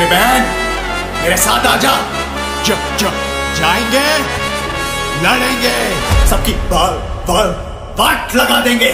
अरे बहन मेरे साथ आ जा। जा, जा, जाएँगे लड़ेंगे सबकी बाल बाल बाट लगा देंगे।